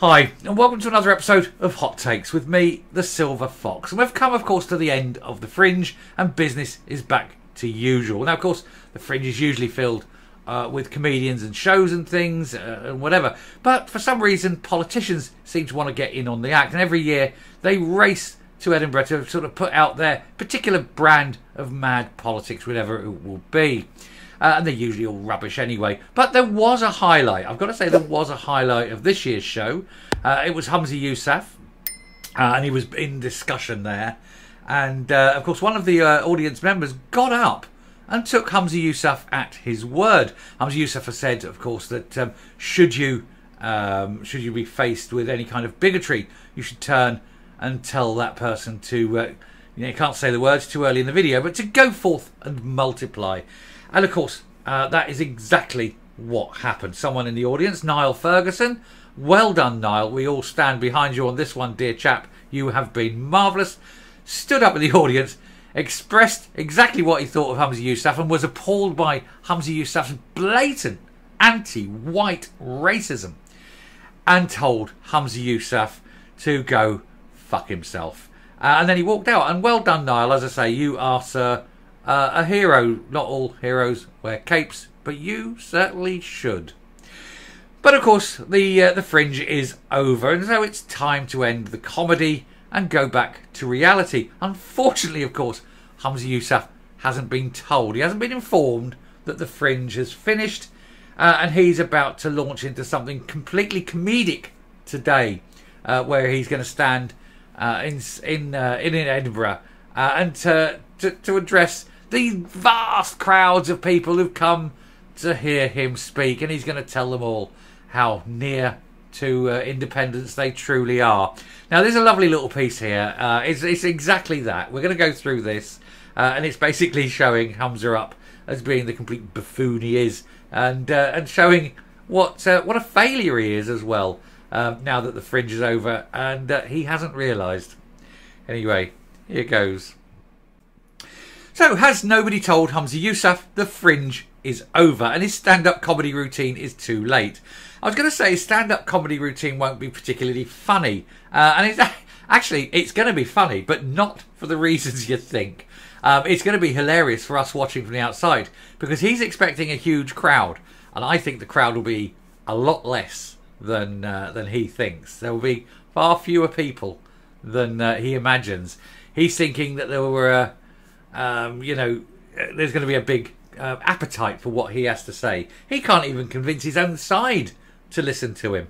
Hi, and welcome to another episode of Hot Takes with me, the Silver Fox. And we've come, of course, to the end of the Fringe, and business is back to usual. Now, of course, the Fringe is usually filled uh, with comedians and shows and things uh, and whatever. But for some reason, politicians seem to want to get in on the act, and every year they race to Edinburgh to sort of put out their particular brand of mad politics, whatever it will be. Uh, and they're usually all rubbish anyway. But there was a highlight. I've got to say, there was a highlight of this year's show. Uh, it was Humza Yousaf, uh, and he was in discussion there. And uh, of course, one of the uh, audience members got up and took Humza Yousaf at his word. Humza Yousaf has said, of course, that um, should you um, should you be faced with any kind of bigotry, you should turn and tell that person to. Uh, you, know, you can't say the words too early in the video, but to go forth and multiply. And of course, uh, that is exactly what happened. Someone in the audience, Niall Ferguson. Well done, Niall. We all stand behind you on this one, dear chap. You have been marvellous. Stood up in the audience, expressed exactly what he thought of Humza Yousaf, and was appalled by Humza Yousaf's blatant anti white racism, and told Humza Yousaf to go fuck himself. Uh, and then he walked out. And well done, Niall. As I say, you are, sir, uh, a hero. Not all heroes wear capes, but you certainly should. But of course, the uh, the fringe is over, and so it's time to end the comedy and go back to reality. Unfortunately, of course, Humza Yousaf hasn't been told. He hasn't been informed that the fringe has finished, uh, and he's about to launch into something completely comedic today, uh, where he's going to stand uh, in in uh, in Edinburgh uh, and to to address these vast crowds of people who've come to hear him speak, and he's going to tell them all how near to uh, independence they truly are. Now, there's a lovely little piece here. Uh, it's, it's exactly that. We're going to go through this, uh, and it's basically showing Humza up as being the complete buffoon he is, and uh, and showing what uh, what a failure he is as well. Um, now that the fringe is over, and uh, he hasn't realised. Anyway, here goes. So, has nobody told Humza Yousaf the fringe is over and his stand up comedy routine is too late? I was going to say his stand up comedy routine won't be particularly funny. Uh, and it's, actually, it's going to be funny, but not for the reasons you think. Um, it's going to be hilarious for us watching from the outside because he's expecting a huge crowd. And I think the crowd will be a lot less than, uh, than he thinks. There will be far fewer people than uh, he imagines. He's thinking that there were. Uh, um, you know, there's going to be a big uh, appetite for what he has to say. He can't even convince his own side to listen to him.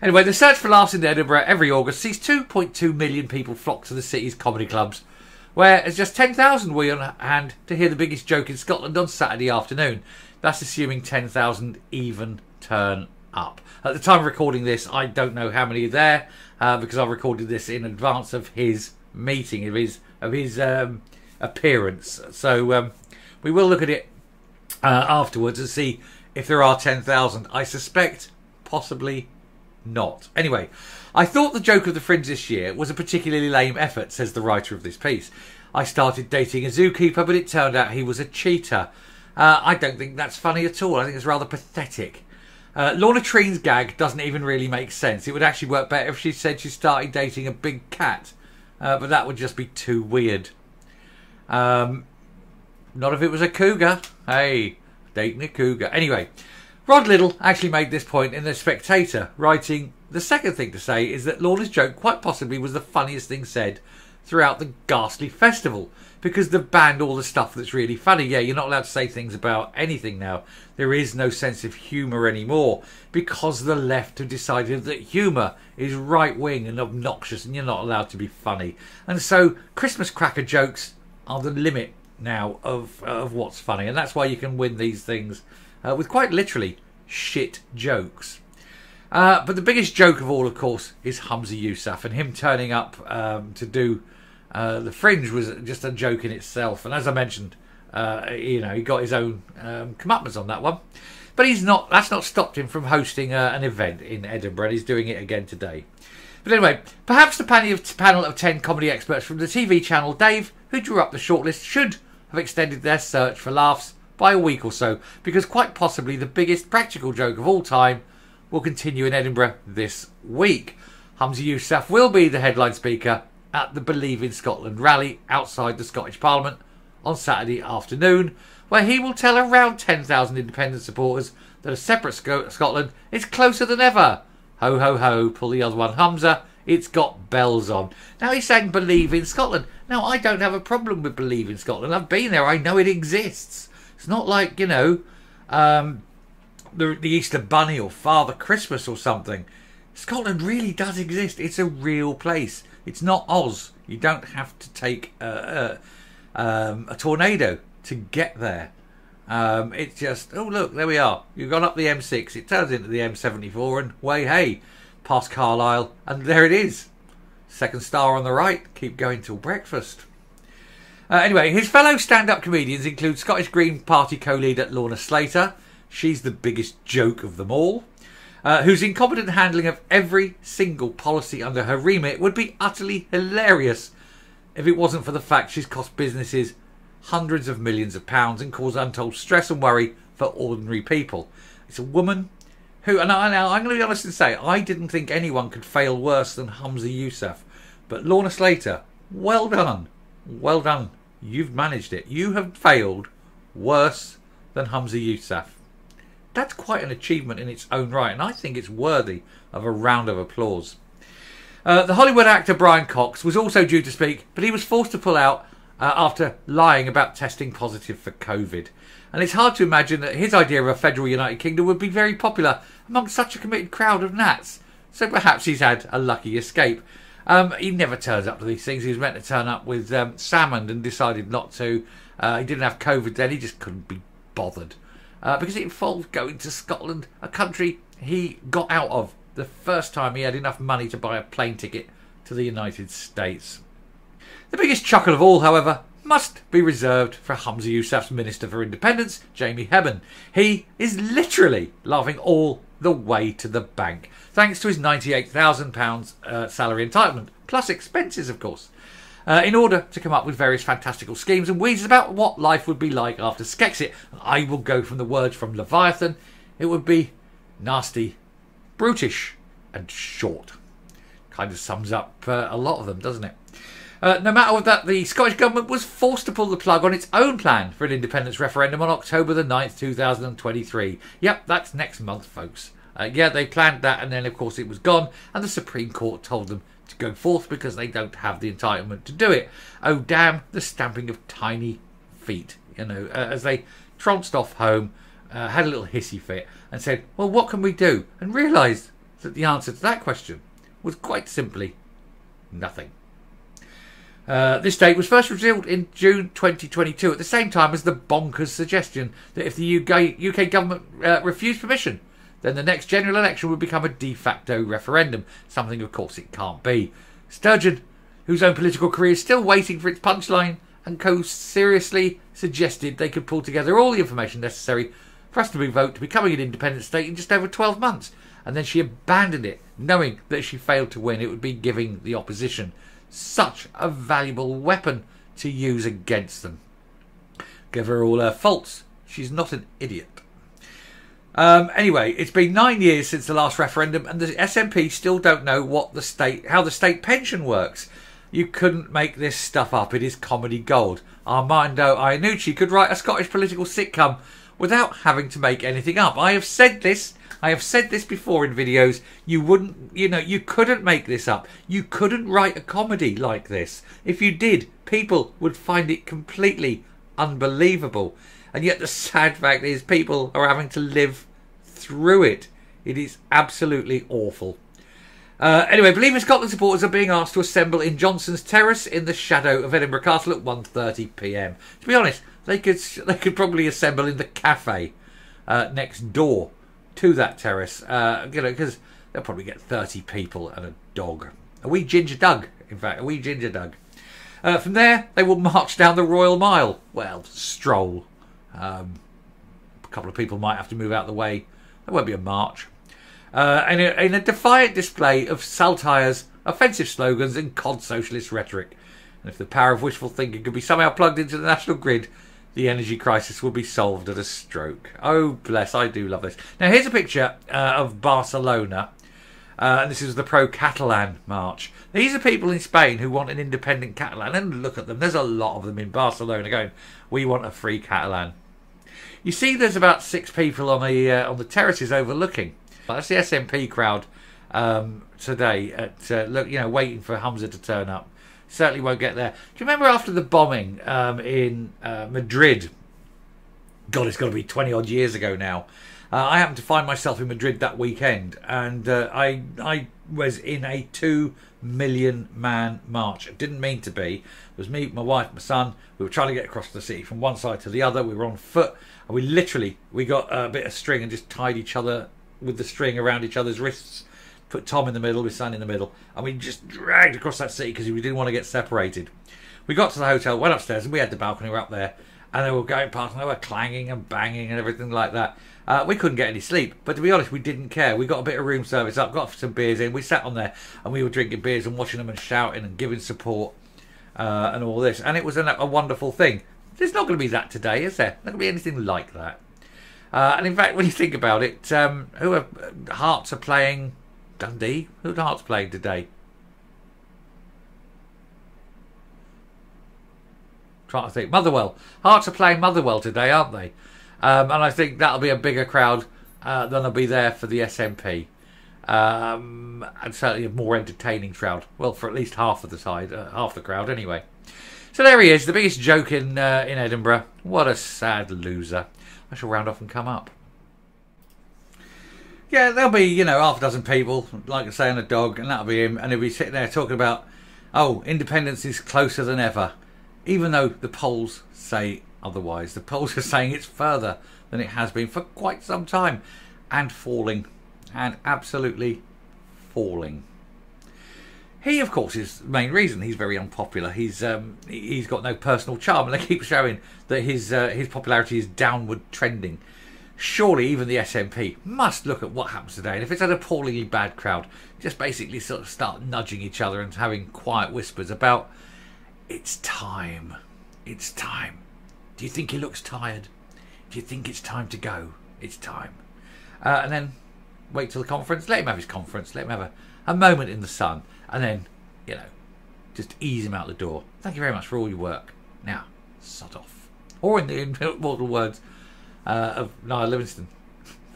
Anyway, the Search for Laughs in Edinburgh every August sees 2.2 million people flock to the city's comedy clubs, where there's just 10,000 we on hand to hear the biggest joke in Scotland on Saturday afternoon. That's assuming 10,000 even turn up. At the time of recording this, I don't know how many are there uh, because I recorded this in advance of his meeting, of his of his um, appearance. So um, we will look at it uh, afterwards and see if there are 10,000. I suspect possibly not. Anyway, I thought the joke of the Fringe this year was a particularly lame effort, says the writer of this piece. I started dating a zookeeper, but it turned out he was a cheater. Uh, I don't think that's funny at all. I think it's rather pathetic. Uh, Lorna Treen's gag doesn't even really make sense. It would actually work better if she said she started dating a big cat, uh, but that would just be too weird. Um, not if it was a cougar. Hey, dating a cougar. Anyway, Rod Liddle actually made this point in The Spectator, writing The second thing to say is that Lorna's joke quite possibly was the funniest thing said throughout the ghastly festival because they've banned all the stuff that's really funny. Yeah, you're not allowed to say things about anything now. There is no sense of humour anymore because the left have decided that humour is right wing and obnoxious and you're not allowed to be funny. And so Christmas cracker jokes are the limit now of of what's funny, and that's why you can win these things uh, with quite literally shit jokes. Uh, but the biggest joke of all, of course, is Humza Yousaf, and him turning up um, to do uh, the Fringe was just a joke in itself. And as I mentioned, uh, you know, he got his own um, on that one. But he's not. That's not stopped him from hosting uh, an event in Edinburgh. He's doing it again today. But anyway, perhaps the panel of 10 comedy experts from the TV channel Dave, who drew up the shortlist, should have extended their search for laughs by a week or so, because quite possibly the biggest practical joke of all time will continue in Edinburgh this week. Humza Yousaf will be the headline speaker at the Believe in Scotland rally outside the Scottish Parliament on Saturday afternoon, where he will tell around 10,000 independent supporters that a separate Scotland is closer than ever. Ho ho ho, pull the other one, Humza. It's got bells on. Now he's saying believe in Scotland. Now I don't have a problem with believe in Scotland. I've been there. I know it exists. It's not like you know um, the the Easter Bunny or Father Christmas or something. Scotland really does exist. It's a real place. It's not Oz. You don't have to take a, a, um, a tornado to get there. Um, it's just, oh, look, there we are. You've gone up the M6, it turns into the M74, and way, hey, past Carlisle, and there it is. Second star on the right, keep going till breakfast. Uh, anyway, his fellow stand up comedians include Scottish Green Party co leader Lorna Slater. She's the biggest joke of them all uh, whose incompetent handling of every single policy under her remit would be utterly hilarious if it wasn't for the fact she's cost businesses hundreds of millions of pounds and caused untold stress and worry for ordinary people. It's a woman who, and I, now I'm going to be honest and say, I didn't think anyone could fail worse than Humza Yousaf. But Lorna Slater, well done. Well done. You've managed it. You have failed worse than Humza Yousaf that's quite an achievement in its own right, and I think it's worthy of a round of applause. Uh, the Hollywood actor Brian Cox was also due to speak, but he was forced to pull out uh, after lying about testing positive for COVID. And it's hard to imagine that his idea of a federal United Kingdom would be very popular among such a committed crowd of Nats. So perhaps he's had a lucky escape. Um, he never turns up to these things. He was meant to turn up with um, Salmond and decided not to. Uh, he didn't have COVID then. He just couldn't be bothered uh, because it involved going to Scotland, a country he got out of the first time he had enough money to buy a plane ticket to the United States. The biggest chuckle of all, however, must be reserved for Humza Yousaf's Minister for Independence, Jamie Hepburn. He is literally laughing all the way to the bank, thanks to his £98,000 uh, salary entitlement, plus expenses, of course uh, in order to come up with various fantastical schemes and wheezes about what life would be like after Skexit. I will go from the words from Leviathan. It would be nasty, brutish, and short. Kind of sums up uh, a lot of them, doesn't it? Uh, no matter what that, the Scottish Government was forced to pull the plug on its own plan for an independence referendum on October the 9th, 2023. Yep, that's next month, folks. Uh, yeah, they planned that, and then, of course, it was gone, and the Supreme Court told them to go forth because they don't have the entitlement to do it. Oh, damn the stamping of tiny feet, you know, uh, as they trounced off home, uh, had a little hissy fit, and said, Well, what can we do? And realised that the answer to that question was quite simply nothing. Uh, this date was first revealed in June 2022, at the same time as the bonkers suggestion that if the UK, UK government uh, refused permission then the next general election would become a de facto referendum, something of course it can't be. Sturgeon, whose own political career is still waiting for its punchline, and co seriously suggested they could pull together all the information necessary for us to be vote to becoming an independent state in just over 12 months. And then she abandoned it, knowing that if she failed to win, it would be giving the opposition such a valuable weapon to use against them. Give her all her faults. She's not an idiot. Um, anyway, it's been nine years since the last referendum, and the SNP still don't know what the state, how the state pension works. You couldn't make this stuff up. It is comedy gold. Armando Iannucci could write a Scottish political sitcom without having to make anything up. I have said this. I have said this before in videos. You wouldn't, you know, you couldn't make this up. You couldn't write a comedy like this. If you did, people would find it completely unbelievable. And yet the sad fact is people are having to live through it. It is absolutely awful. Uh, anyway, Believe in Scotland supporters are being asked to assemble in Johnston's Terrace in the shadow of Edinburgh Castle at 1.30 p.m. To be honest, they could they could probably assemble in the cafe uh, next door to that terrace. Uh, you know, because they'll probably get 30 people and a dog. A wee ginger Dug, in fact, a wee ginger Dug. Uh, from there, they will march down the Royal Mile. Well, stroll. Um, a couple of people might have to move out of the way. There won't be a march. Uh, in, a, in a defiant display of Saltire's offensive slogans and cod socialist rhetoric. And if the power of wishful thinking could be somehow plugged into the national grid, the energy crisis will be solved at a stroke. Oh, bless, I do love this. Now, here's a picture uh, of Barcelona. Uh, and this is the pro Catalan march. These are people in Spain who want an independent Catalan. And look at them, there's a lot of them in Barcelona going, We want a free Catalan. You see, there's about six people on the uh, on the terraces overlooking. That's the SNP crowd um, today. At uh, look, you know, waiting for Humza to turn up. Certainly won't get there. Do you remember after the bombing um, in uh, Madrid? God, it's got to be twenty odd years ago now. Uh, I happened to find myself in Madrid that weekend, and uh, I I was in a two million man march. It didn't mean to be. It was me, my wife, my son. We were trying to get across the city from one side to the other. We were on foot, and we literally we got a bit of string and just tied each other with the string around each other's wrists. Put Tom in the middle, his son in the middle, and we just dragged across that city because we didn't want to get separated. We got to the hotel, went upstairs, and we had the balcony. We were up there, and they were going past, and they were clanging and banging and everything like that. Uh, we couldn't get any sleep, but to be honest, we didn't care. We got a bit of room service up, got some beers in. We sat on there and we were drinking beers and watching them and shouting and giving support uh, and all this, and it was a, a wonderful thing. There's not going to be that today, is there? Not going to be anything like that. Uh, and in fact, when you think about it, um, who are Hearts are playing Dundee? Who Hearts playing today? Trying to think. Motherwell. Hearts are playing Motherwell today, aren't they? Um, and I think that'll be a bigger crowd uh, than will be there for the SNP. Um, and certainly a more entertaining crowd. Well, for at least half of the side, uh, half the crowd anyway. So there he is, the biggest joke in uh, in Edinburgh. What a sad loser. I shall round off and come up. Yeah, there'll be, you know, half a dozen people, like I say, on a dog, and that'll be him. And he'll be sitting there talking about, oh, independence is closer than ever, even though the polls say otherwise. The polls are saying it's further than it has been for quite some time, and falling, and absolutely falling. He, of course, is the main reason. He's very unpopular. He's um, he's got no personal charm, and they keep showing that his uh, his popularity is downward trending surely even the SNP must look at what happens today. And if it's an appallingly bad crowd, just basically sort of start nudging each other and having quiet whispers about it's time. It's time. Do you think he looks tired? Do you think it's time to go? It's time. Uh, and then wait till the conference. Let him have his conference. Let him have a, a moment in the sun. And then, you know, just ease him out the door. Thank you very much for all your work. Now, sod off. Or in the immortal words uh, of Niall Livingstone.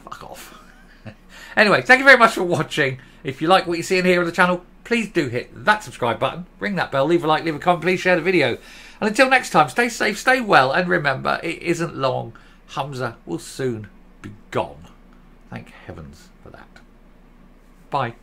Fuck off. anyway, thank you very much for watching. If you like what you're seeing here on the channel, please do hit that subscribe button, ring that bell, leave a like, leave a comment, please share the video. And until next time, stay safe, stay well, and remember, it isn't long. Humza will soon be gone. Thank heavens for that. Bye.